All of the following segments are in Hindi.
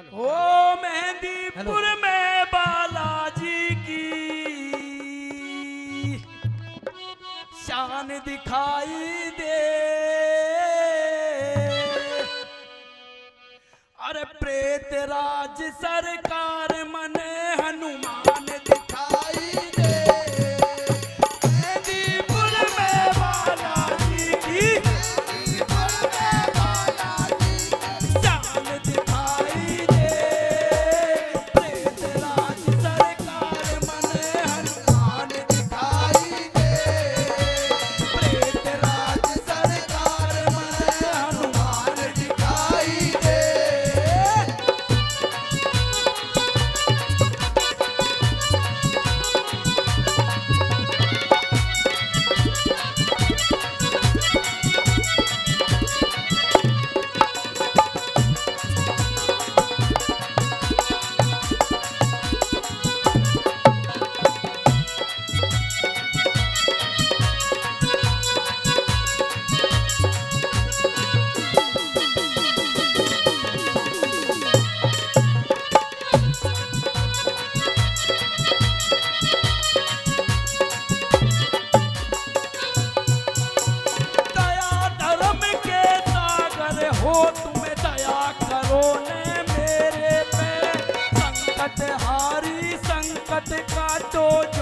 ओ मेहंदीपुर में बालाजी की शान दिखाई दे। अरे प्रेत राज सरकार मन मत काटो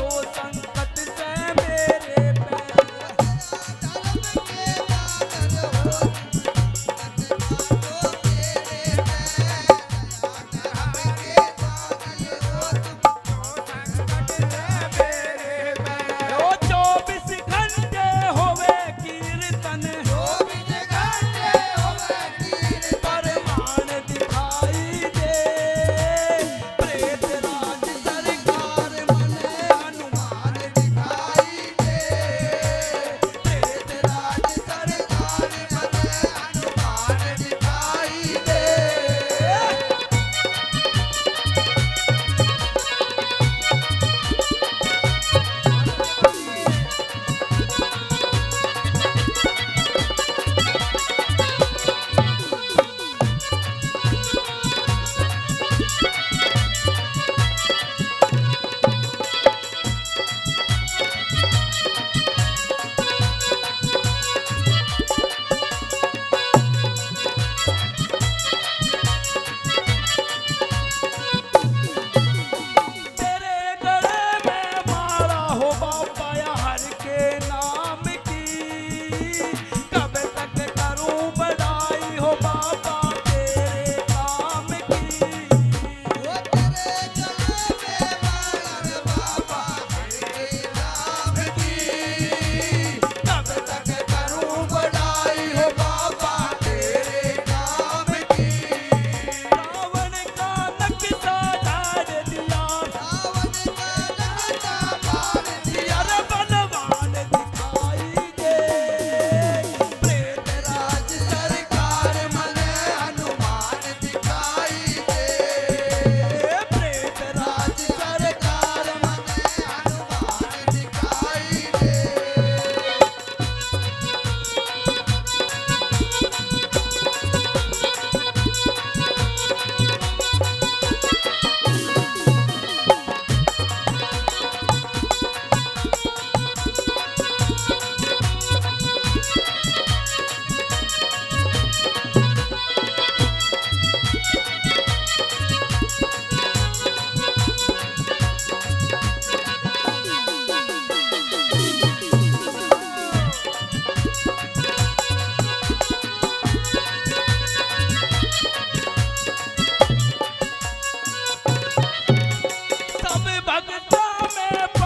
Tá vontade de comer.